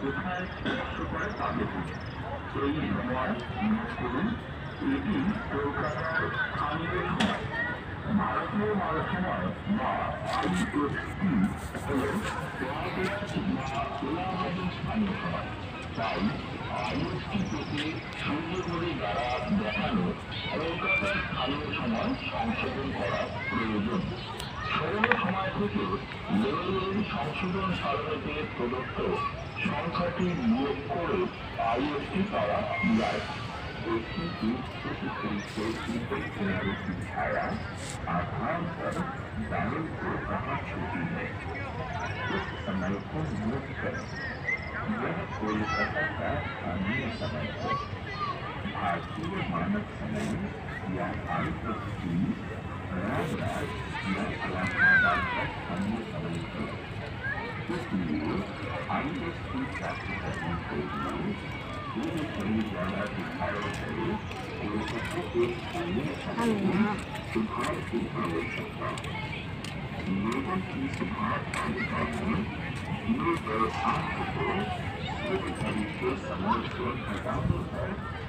কোথায় স্পর্শ করে তাদের এই সময় নোট করুন এটি কলকাতার স্থানীয় সময় ভারতীয় মাল সময় বা আইএসটি হল বাংলাদেশ বা এলাহাবাদের স্থানীয় সময় তাই আইএসটি থেকে তারা দেখাল সরকারের ভালো সময় সংশোধন করা প্রয়োজন সৌর সময় থেকে লেনের সংশোধন সারণীতে প্রদত্ত সংখ্যাটি নিয়োগ করে আইএসটি তারা যায় একটি ছাড়া আধার দামের को कहाँ छूटी आरती मानव समूह या आयुक्त प्रयागराज या इलाहाबाद का समूह समूह इसलिए आई एस की प्राप्त करने के लिए पूरे शरीर द्वारा दिखाए गए पुरुषों के समूह समूह सुधार की आवश्यकता लोगों की सुधार तालिका में दिए गए अंक को एक घड़ी के समूह से घटाने पर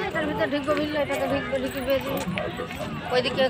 এটার ভিতরে ঢিকবো ভিড়লে এটাকে ঢিকবো ঢিকি বেঁধে ওইদিকে